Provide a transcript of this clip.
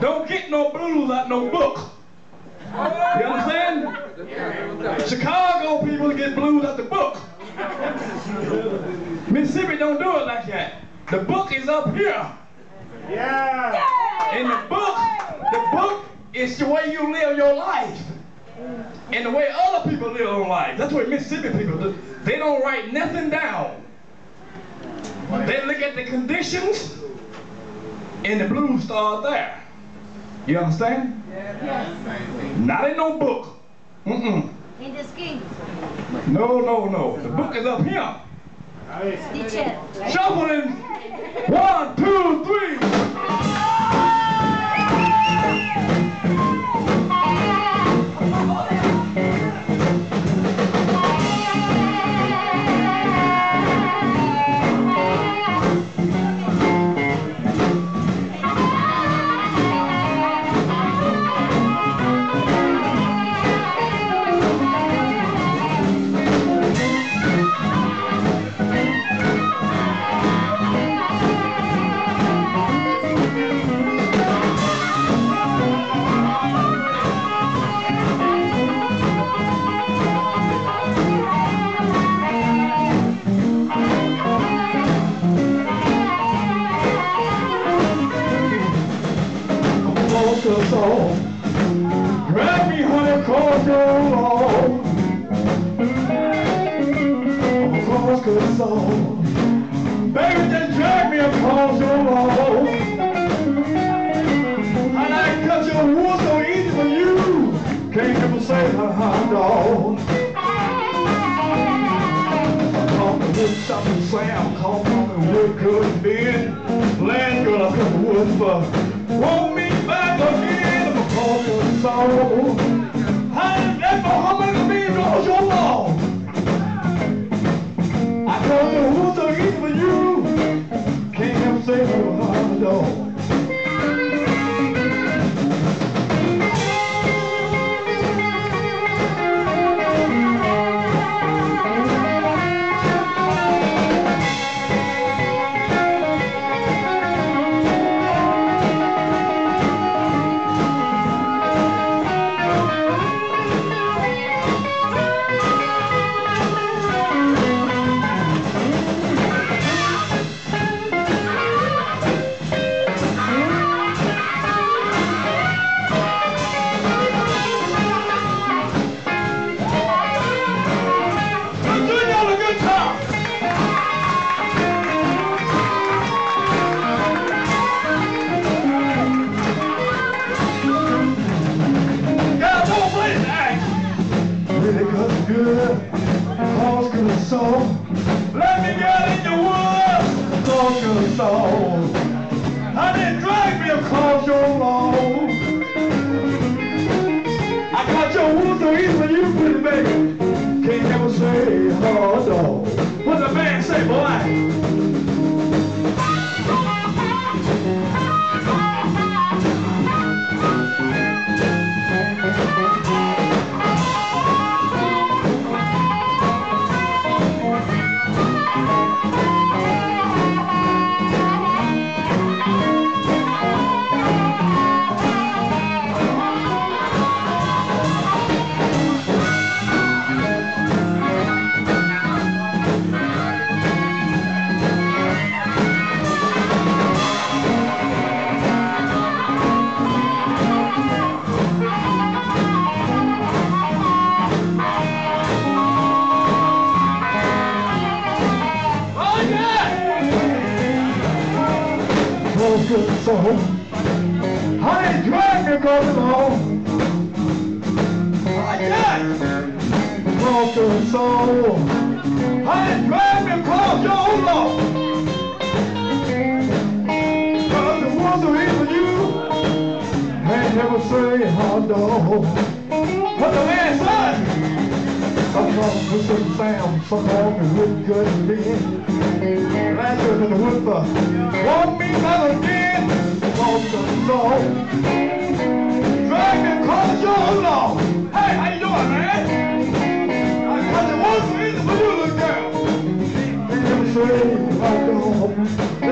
don't get no blues out no book. You understand? Chicago people get blues out the book. Mississippi don't do it like that. The book is up here. Yeah. And the book, the book is the way you live your life. And the way other people live their life. That's what Mississippi people do. They don't write nothing down. They look at the conditions and the blues start there. You understand? Not in no book. Mm-mm. In the skin. No, no, no. The book is up here. Teacher. Shuffling. One, two, three. Honey, cause you're long. Focus on. Baby, just drag me across your wall. And I cut your wood so easy for you. Can't ever say her hot dog. Come to wood shop and from the wood good bed. Land girl, I cut the wood for. Want me back again because you're so. I Cause good soul. Let me get in your woods. Cause good soul. Honey, drag me across your lawn. I got your wood so easy when you pretty baby. Can't never say hard dog. What the man say, boy? Oh! Broken soul. Honey, drag me the lawn. Oh yeah! Broken soul. Honey, drag What the man said? Some wrong with wrong with good big. Last in the want me back again. Want the song. Drag me across your lawn. Hey, how you doing, man? I got the one you, for you, little girl. They never say I go